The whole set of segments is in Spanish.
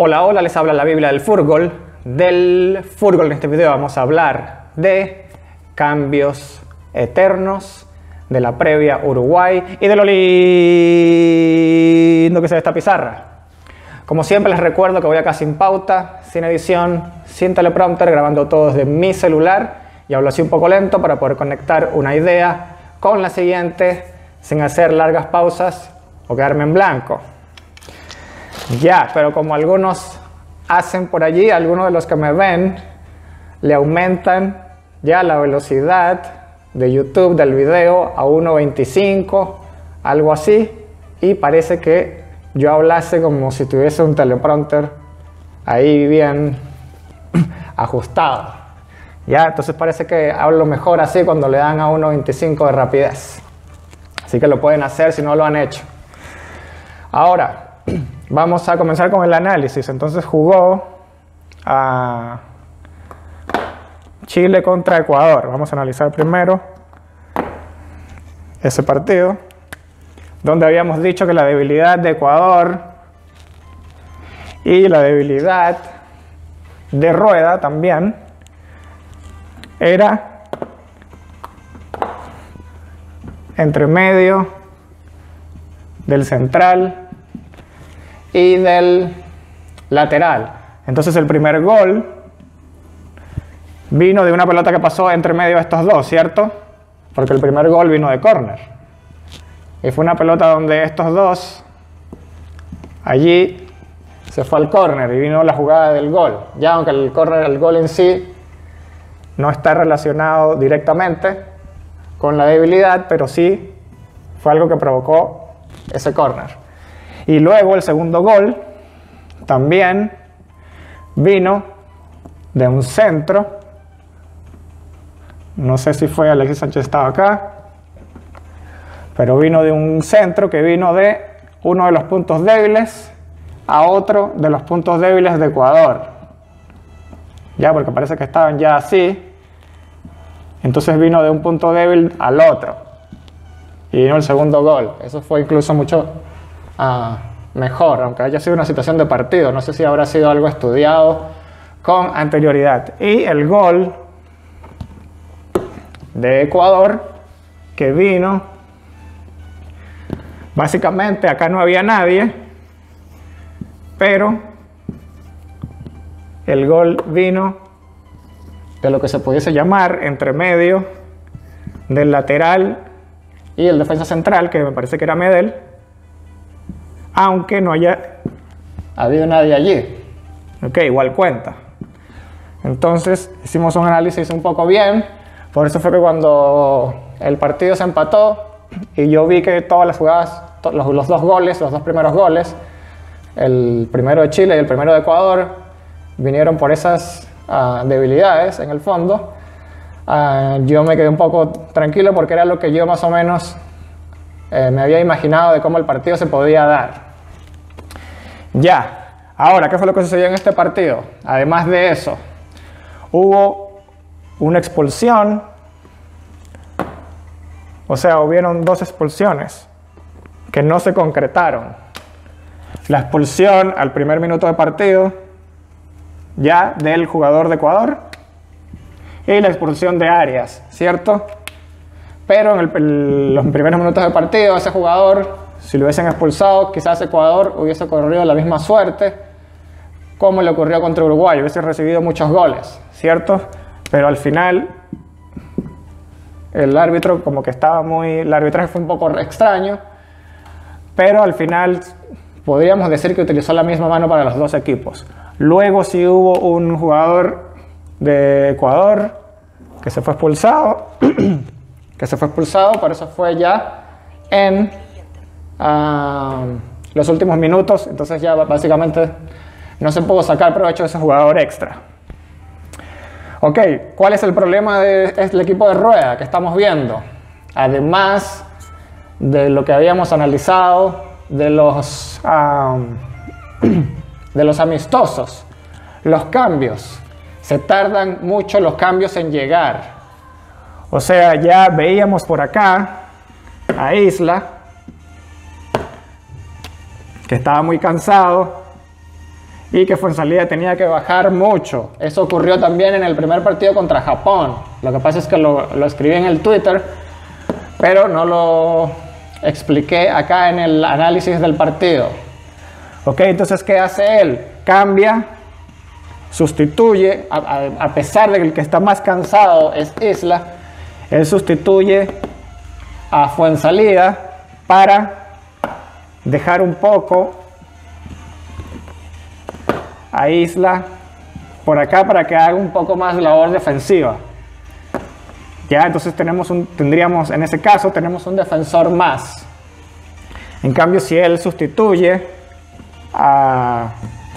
Hola, hola, les habla la Biblia del Furgol. Del Furgol en este video vamos a hablar de cambios eternos, de la previa Uruguay y de lo lindo que se ve esta pizarra. Como siempre les recuerdo que voy acá sin pauta, sin edición, sin teleprompter, grabando todo desde mi celular y hablo así un poco lento para poder conectar una idea con la siguiente sin hacer largas pausas o quedarme en blanco. Ya, pero como algunos hacen por allí, algunos de los que me ven le aumentan ya la velocidad de YouTube del video a 1.25, algo así, y parece que yo hablase como si tuviese un teleprompter ahí bien ajustado. Ya, entonces parece que hablo mejor así cuando le dan a 1.25 de rapidez. Así que lo pueden hacer si no lo han hecho. Ahora, Vamos a comenzar con el análisis. Entonces jugó a Chile contra Ecuador. Vamos a analizar primero ese partido, donde habíamos dicho que la debilidad de Ecuador y la debilidad de Rueda también era entre medio del central y del lateral. Entonces el primer gol vino de una pelota que pasó entre medio de estos dos, ¿cierto? Porque el primer gol vino de córner. Y fue una pelota donde estos dos, allí se fue al córner y vino la jugada del gol. Ya aunque el córner, el gol en sí, no está relacionado directamente con la debilidad, pero sí fue algo que provocó ese córner. Y luego el segundo gol también vino de un centro. No sé si fue Alexis Sánchez estaba acá, pero vino de un centro que vino de uno de los puntos débiles a otro de los puntos débiles de Ecuador. Ya, porque parece que estaban ya así. Entonces vino de un punto débil al otro. Y vino el segundo gol. Eso fue incluso mucho mejor, aunque haya sido una situación de partido. No sé si habrá sido algo estudiado con anterioridad. Y el gol de Ecuador que vino, básicamente acá no había nadie, pero el gol vino de lo que se pudiese llamar entre medio del lateral y el defensa central, que me parece que era Medel, aunque no haya habido nadie allí. Ok, igual cuenta. Entonces hicimos un análisis un poco bien, por eso fue que cuando el partido se empató y yo vi que todas las jugadas, los, dos goles, los dos primeros goles, el primero de Chile y el primero de Ecuador, vinieron por esas ah, debilidades en el fondo, ah, yo me quedé un poco tranquilo porque era lo que yo más o menos eh, me había imaginado de cómo el partido se podía dar. Ya. Ahora, ¿qué fue lo que sucedió en este partido? Además de eso, hubo una expulsión, o sea, hubieron dos expulsiones que no se concretaron. La expulsión al primer minuto de partido ya del jugador de Ecuador y la expulsión de Arias, ¿cierto? Pero en los primeros minutos de partido ese jugador si lo hubiesen expulsado, quizás Ecuador hubiese corrido la misma suerte como le ocurrió contra Uruguay, hubiese recibido muchos goles, ¿cierto? Pero al final el árbitro como que estaba muy, el arbitraje fue un poco extraño, pero al final podríamos decir que utilizó la misma mano para los dos equipos. Luego sí hubo un jugador de Ecuador que se fue expulsado, que se fue expulsado, por eso fue ya en los últimos minutos, entonces ya básicamente no se pudo sacar provecho de ese jugador extra. Ok, ¿cuál es el problema del equipo de rueda que estamos viendo? Además de lo que habíamos analizado de los, de los amistosos, los cambios. Se tardan mucho los cambios en llegar. O sea, ya veíamos por acá a Isla, que estaba muy cansado y que Fuensalida tenía que bajar mucho. Eso ocurrió también en el primer partido contra Japón. Lo que pasa es que lo, escribí en el Twitter, pero no lo expliqué acá en el análisis del partido. Ok, entonces, ¿qué hace él? Cambia, sustituye, a, pesar de que el que está más cansado es Isla, él sustituye a Fuensalida para dejar un poco a Isla por acá para que haga un poco más labor defensiva. Ya, entonces tenemos un, tendríamos, en ese caso, tenemos un defensor más. En cambio, si él sustituye a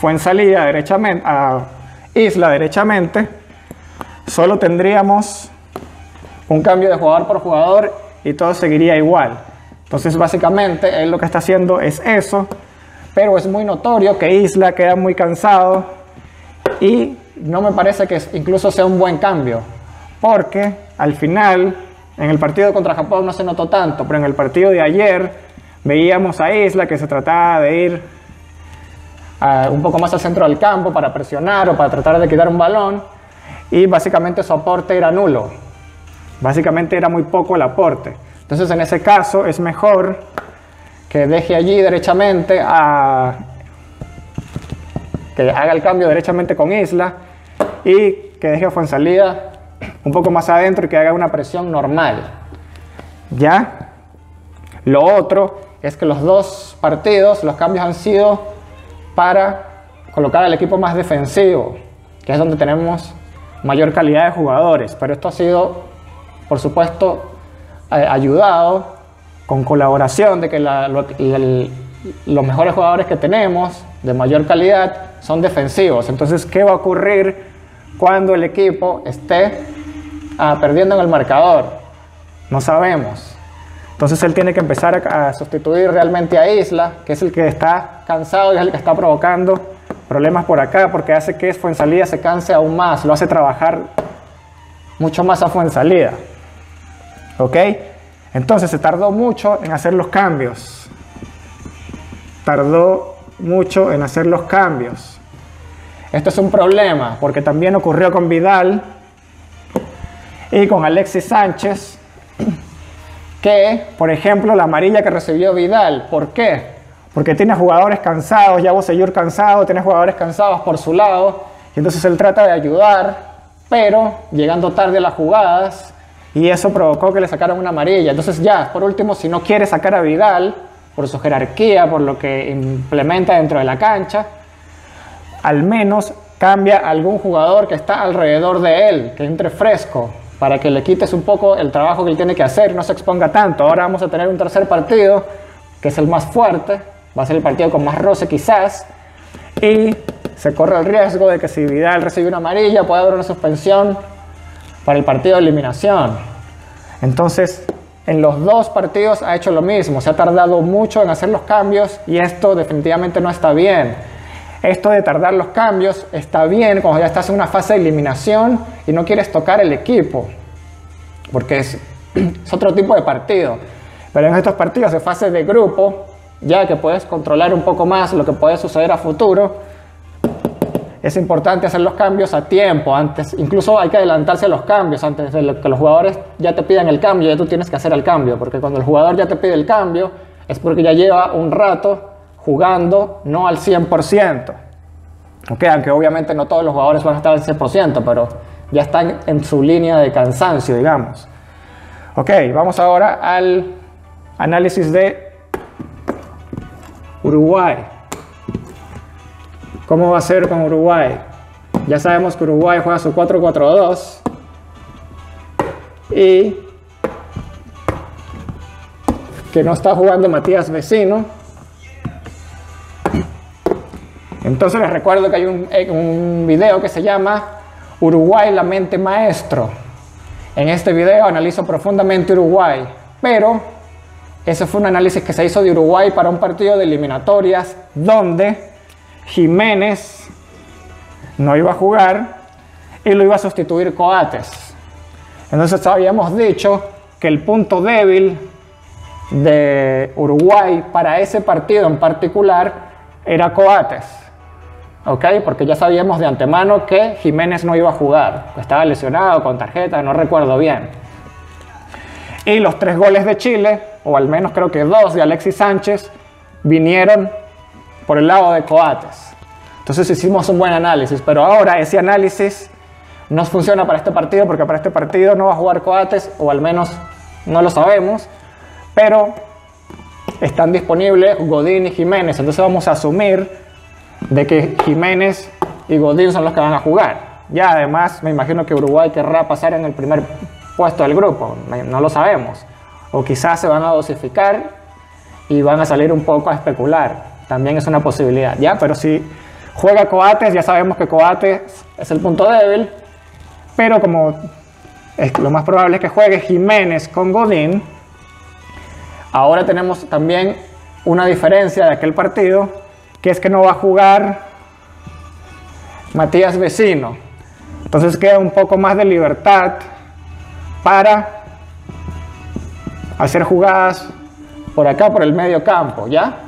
Fuensalida derechamente, a Isla derechamente, solo tendríamos un cambio de jugador por jugador y todo seguiría igual. Entonces, básicamente, él lo que está haciendo es eso, pero es muy notorio que Isla queda muy cansado y no me parece que incluso sea un buen cambio, porque al final, en el partido contra Japón no se notó tanto, pero en el partido de ayer veíamos a Isla que se trataba de ir un poco más al centro del campo para presionar o para tratar de quitar un balón y básicamente su aporte era nulo. Básicamente era muy poco el aporte. Entonces en ese caso es mejor que deje allí derechamente a que haga el cambio derechamente con Isla y que deje a Fuensalida un poco más adentro y que haga una presión normal. ¿Ya? Lo otro es que los dos partidos, los cambios han sido para colocar al equipo más defensivo, que es donde tenemos mayor calidad de jugadores. Pero esto ha sido, por supuesto, ayudado con colaboración de que los mejores jugadores que tenemos de mayor calidad son defensivos. Entonces, ¿qué va a ocurrir cuando el equipo esté ah, perdiendo en el marcador? No sabemos. Entonces él tiene que empezar a, sustituir realmente a Isla, que es el que está cansado y es el que está provocando problemas por acá, porque hace que Fuensalida se canse aún más, lo hace trabajar mucho más a Fuensalida. ¿Ok? Entonces se tardó mucho en hacer los cambios. Tardó mucho en hacer los cambios. Esto es un problema, porque también ocurrió con Vidal y con Alexis Sánchez que, por ejemplo, la amarilla que recibió Vidal. ¿Por qué? Porque tiene jugadores cansados, ya Bosellur cansado, tiene jugadores cansados por su lado, y entonces él trata de ayudar, pero llegando tarde a las jugadas, y eso provocó que le sacaran una amarilla. Entonces ya, por último, si no quiere sacar a Vidal, por su jerarquía, por lo que implementa dentro de la cancha, al menos cambia a algún jugador que está alrededor de él, que entre fresco, para que le quites un poco el trabajo que él tiene que hacer no se exponga tanto. Ahora vamos a tener un tercer partido, que es el más fuerte, va a ser el partido con más roce quizás, y se corre el riesgo de que si Vidal recibe una amarilla puede haber una suspensión para el partido de eliminación. Entonces, en los dos partidos ha hecho lo mismo, se ha tardado mucho en hacer los cambios y esto definitivamente no está bien. Esto de tardar los cambios está bien cuando ya estás en una fase de eliminación y no quieres tocar el equipo, porque es, otro tipo de partido. Pero en estos partidos de fase de grupo, ya que puedes controlar un poco más lo que puede suceder a futuro, es importante hacer los cambios a tiempo, antes, incluso hay que adelantarse a los cambios, antes de que los jugadores ya te pidan el cambio, ya tú tienes que hacer el cambio, porque cuando el jugador ya te pide el cambio, es porque ya lleva un rato jugando no al 100%. Okay, aunque obviamente no todos los jugadores van a estar al 100%, pero ya están en su línea de cansancio, digamos. Ok, vamos ahora al análisis de Uruguay. ¿Cómo va a ser con Uruguay? Ya sabemos que Uruguay juega su 4-4-2 y que no está jugando Matías Vecino Entonces les recuerdo que hay un, eh, un video que se llama Uruguay, la mente maestro. En este video analizo profundamente Uruguay, pero ese fue un análisis que se hizo de Uruguay para un partido de eliminatorias donde Jiménez no iba a jugar y lo iba a sustituir Coates. Entonces habíamos dicho que el punto débil de Uruguay para ese partido en particular era Coates. ¿ok? Porque ya sabíamos de antemano que Jiménez no iba a jugar, estaba lesionado con tarjeta, no recuerdo bien. Y los tres goles de Chile, o al menos creo que dos de Alexis Sánchez, vinieron por el lado de Coates. Entonces hicimos un buen análisis, pero ahora ese análisis no funciona para este partido porque para este partido no va a jugar Coates, o al menos no lo sabemos, pero están disponibles Godín y Jiménez, entonces vamos a asumir de que Jiménez y Godín son los que van a jugar. Ya además me imagino que Uruguay querrá pasar en el primer puesto del grupo, no lo sabemos. O quizás se van a dosificar y van a salir un poco a especular. También es una posibilidad, ¿ya? Pero si juega Coates, ya sabemos que Coates es el punto débil, pero como es, lo más probable es que juegue Jiménez con Godín, ahora tenemos también una diferencia de aquel partido, que es que no va a jugar Matías Vecino. Entonces queda un poco más de libertad para hacer jugadas por acá, por el medio campo, ¿ya?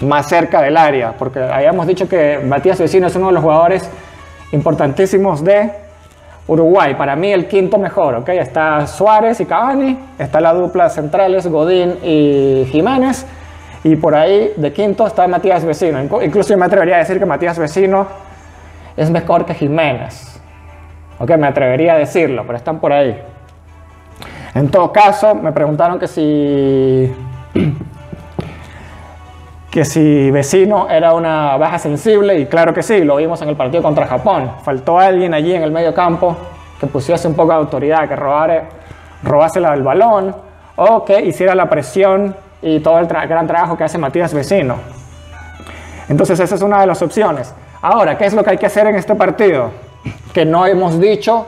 Más cerca del área, porque habíamos dicho que Matías Vecino es uno de los jugadores importantísimos de Uruguay. Para mí el quinto mejor, ¿ok? Está Suárez y Cavani, está la dupla centrales Godín y Jiménez, y por ahí de quinto está Matías Vecino. Incluso yo me atrevería a decir que Matías Vecino es mejor que Jiménez. Ok, me atrevería a decirlo, pero están por ahí. En todo caso, me preguntaron que si que si vecino era una baja sensible y claro que sí, lo vimos en el partido contra Japón. Faltó alguien allí en el medio campo que pusiese un poco de autoridad, que robase, robase el balón o que hiciera la presión y todo el gran trabajo que hace Matías Vecino. Entonces esa es una de las opciones. Ahora, ¿qué es lo que hay que hacer en este partido? Que no hemos dicho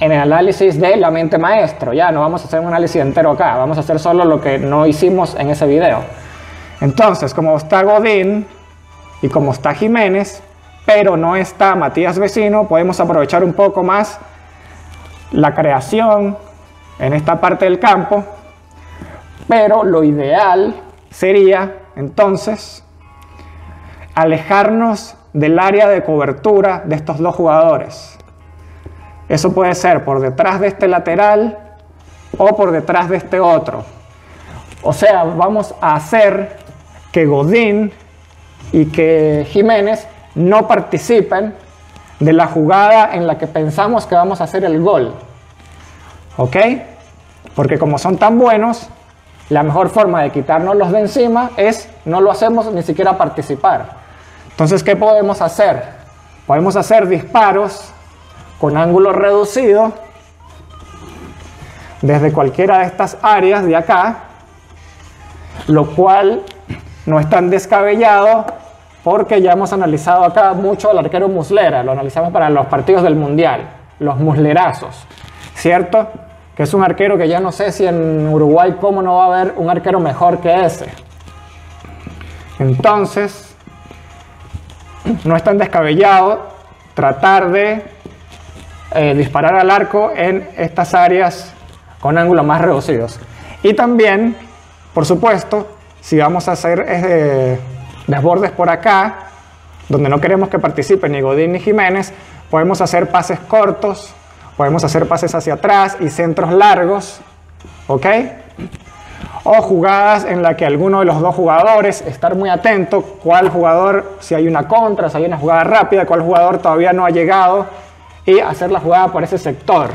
en el análisis de la mente maestro. Ya no vamos a hacer un análisis entero acá, vamos a hacer solo lo que no hicimos en ese video. Entonces, como está Godín y como está Jiménez, pero no está Matías Vecino, podemos aprovechar un poco más la creación en esta parte del campo, pero lo ideal sería entonces alejarnos del área de cobertura de estos dos jugadores. Eso puede ser por detrás de este lateral o por detrás de este otro. O sea, vamos a hacer que Godín y que Jiménez no participen de la jugada en la que pensamos que vamos a hacer el gol. ¿Ok? Porque como son tan buenos, la mejor forma de quitárnoslos de encima es no lo hacemos ni siquiera participar. Entonces, ¿qué podemos hacer? Podemos hacer disparos con ángulo reducido desde cualquiera de estas áreas de acá, lo cual no es tan descabellado porque ya hemos analizado acá mucho al arquero Muslera, lo analizamos para los partidos del Mundial, los muslerazos, ¿cierto? Que es un arquero que ya no sé si en Uruguay cómo no va a haber un arquero mejor que ese. Entonces, no es tan descabellado tratar de eh, disparar al arco en estas áreas con ángulos más reducidos. Y también, por supuesto, si vamos a hacer eh, desbordes por acá, donde no queremos que participen ni Godín ni Jiménez, podemos hacer pases cortos, podemos hacer pases hacia atrás y centros largos, ¿ok? O jugadas en la que alguno de los dos jugadores, estar muy atento, cuál jugador, si hay una contra, si hay una jugada rápida, cuál jugador todavía no ha llegado y hacer la jugada por ese sector.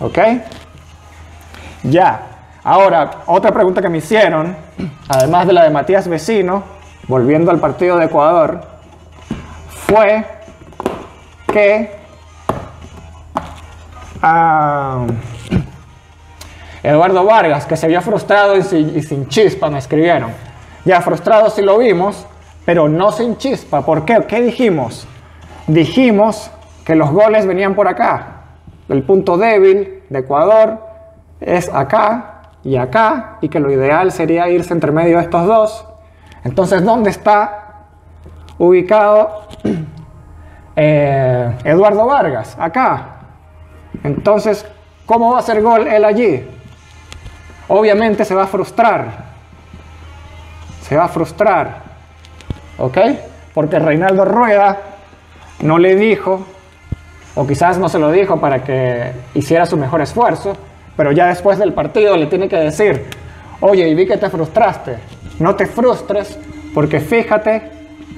¿Ok? Ya. Ahora, otra pregunta que me hicieron, además de la de Matías Vecino, volviendo al partido de Ecuador, fue que ah, Eduardo Vargas, que se había frustrado y sin, y sin chispa, me escribieron. Ya frustrado sí lo vimos, pero no sin chispa. ¿Por qué? ¿Qué dijimos? Dijimos que los goles venían por acá. El punto débil de Ecuador es acá y acá, y que lo ideal sería irse entre medio de estos dos. Entonces, ¿dónde está ubicado eh, Eduardo Vargas? Acá. Entonces, ¿cómo va a hacer gol él allí? Obviamente se va a frustrar. Se va a frustrar. ¿Ok? porque Reinaldo Rueda no le dijo, o quizás no se lo dijo para que hiciera su mejor esfuerzo, pero ya después del partido le tiene que decir, oye, y vi que te frustraste, no te frustres, porque fíjate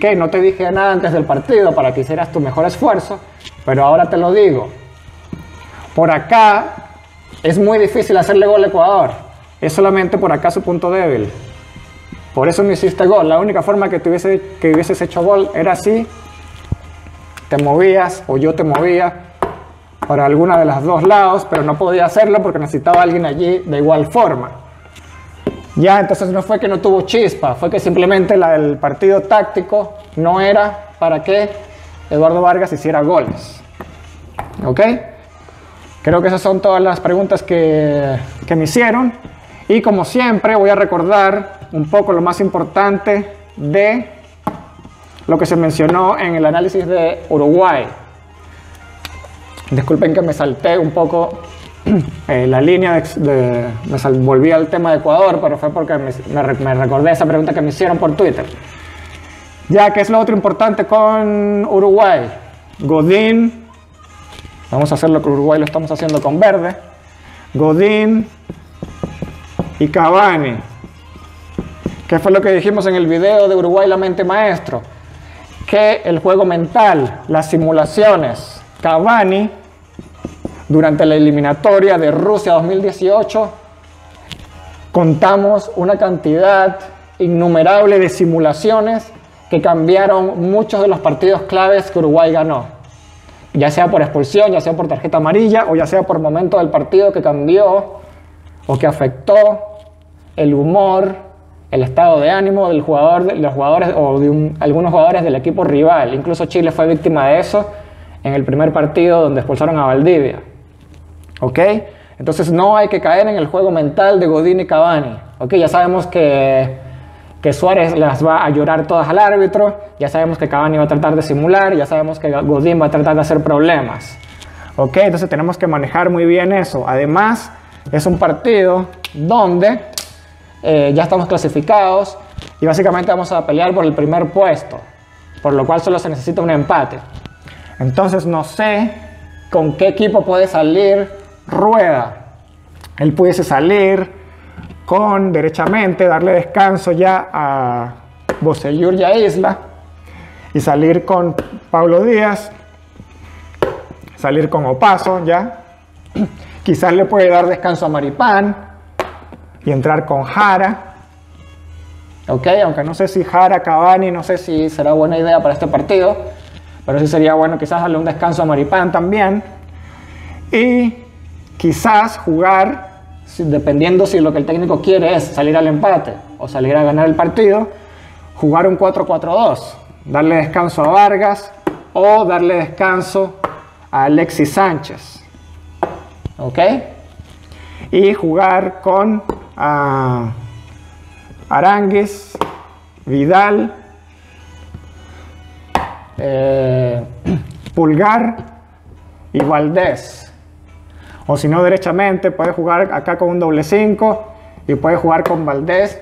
que no te dije nada antes del partido para que hicieras tu mejor esfuerzo, pero ahora te lo digo. Por acá es muy difícil hacerle gol a Ecuador, es solamente por acá su punto débil. Por eso no hiciste gol. La única forma que, tuviese, que hubieses hecho gol era así. Te movías o yo te movía para alguna de los dos lados, pero no podía hacerlo porque necesitaba alguien allí de igual forma. Ya, entonces no fue que no tuvo chispa, fue que simplemente la del partido táctico no era para que Eduardo Vargas hiciera goles. ¿Ok? Creo que esas son todas las preguntas que, que me hicieron. Y como siempre voy a recordar un poco lo más importante de lo que se mencionó en el análisis de Uruguay. Disculpen que me salté un poco eh, la línea, de, me volví al tema de Ecuador, pero fue porque me, recordé esa pregunta que me hicieron por Twitter. Ya, que es lo otro importante con Uruguay? Godín, vamos a hacerlo con Uruguay, lo estamos haciendo con verde. Godín, y Cavani. ¿Qué fue lo que dijimos en el video de Uruguay la mente maestro? Que el juego mental, las simulaciones, Cavani, durante la eliminatoria de Rusia 2018, contamos una cantidad innumerable de simulaciones que cambiaron muchos de los partidos claves que Uruguay ganó. Ya sea por expulsión, ya sea por tarjeta amarilla o ya sea por momento del partido que cambió o que afectó el humor, el estado de ánimo del jugador, de los jugadores o de algunos jugadores del equipo rival. Incluso Chile fue víctima de eso en el primer partido donde expulsaron a Valdivia. ¿Ok? Entonces no hay que caer en el juego mental de Godín y Cavani. ¿Ok? Ya sabemos que, que Suárez las va a llorar todas al árbitro, ya sabemos que Cavani va a tratar de simular, ya sabemos que Godín va a tratar de hacer problemas. ¿Ok? Entonces tenemos que manejar muy bien eso. Además, es un partido donde eh, ya estamos clasificados y básicamente vamos a pelear por el primer puesto, por lo cual solo se necesita un empate. Entonces no sé con qué equipo puede salir Rueda. Él pudiese salir con derechamente, darle descanso ya a Bocellur y Isla y salir con Pablo Díaz, salir con Opaso ya Quizás le puede dar descanso a Maripán y entrar con Jara. Ok, aunque no sé si Jara, Cavani, no sé si será buena idea para este partido. Pero sí sería bueno quizás darle un descanso a Maripán también. Y quizás jugar, dependiendo si lo que el técnico quiere es salir al empate o salir a ganar el partido, jugar un 4-4-2. Darle descanso a Vargas o darle descanso a Alexis Sánchez. ¿ok? Y jugar con uh, Arangues, Vidal, eh, Pulgar y Valdés. O si no, derechamente puede jugar acá con un doble 5 y puede jugar con Valdés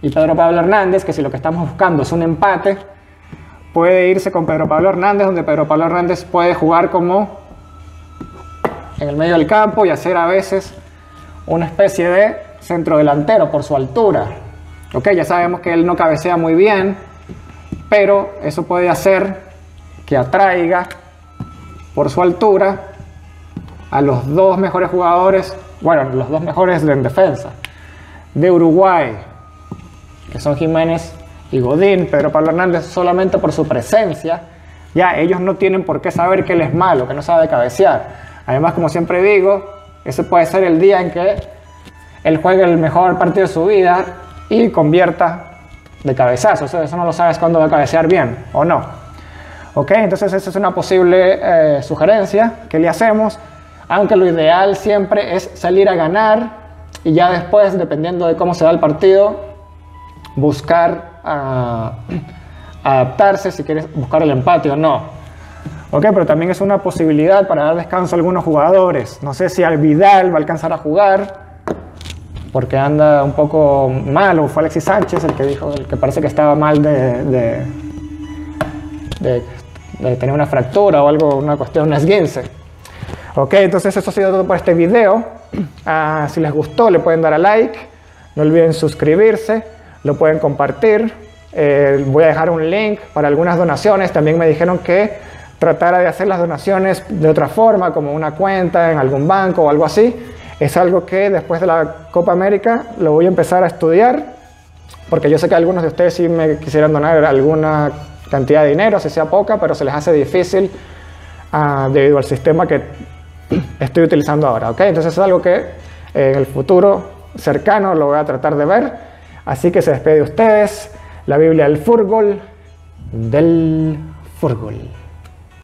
y Pedro Pablo Hernández, que si lo que estamos buscando es un empate, puede irse con Pedro Pablo Hernández, donde Pedro Pablo Hernández puede jugar como en el medio del campo y hacer a veces una especie de centro delantero por su altura. Ok, ya sabemos que él no cabecea muy bien, pero eso puede hacer que atraiga por su altura a los dos mejores jugadores, bueno, los dos mejores en defensa de Uruguay, que son Jiménez y Godín, Pedro Pablo Hernández, solamente por su presencia, ya ellos no tienen por qué saber que él es malo, que no sabe cabecear. Además, como siempre digo, ese puede ser el día en que él juegue el mejor partido de su vida y convierta de cabezazo. Eso, no lo sabes cuándo va a cabecear bien o no. ¿Ok? Entonces esa es una posible eh, sugerencia que le hacemos, aunque lo ideal siempre es salir a ganar y ya después, dependiendo de cómo se da el partido, buscar ah, adaptarse si quieres buscar el empate o no. Ok, pero también es una posibilidad para dar descanso a algunos jugadores. No sé si al Vidal va a alcanzar a jugar porque anda un poco mal, o fue Alexis Sánchez el que dijo, el que parece que estaba mal de, de, tener una fractura o algo, una cuestión, un esguince. Ok, entonces eso ha sido todo por este video. Ah, si les gustó, le pueden dar a like. No olviden suscribirse, lo pueden compartir. Eh, voy a dejar un link para algunas donaciones. También me dijeron que tratara de hacer las donaciones de otra forma, como una cuenta en algún banco o algo así. Es algo que después de la Copa América lo voy a empezar a estudiar, porque yo sé que algunos de ustedes sí me quisieran donar alguna cantidad de dinero, si sea poca, pero se les hace difícil uh, debido al sistema que estoy utilizando ahora. ¿ok? Entonces es algo que en el futuro cercano lo voy a tratar de ver. Así que se despide de ustedes la Biblia del fútbol, del fútbol.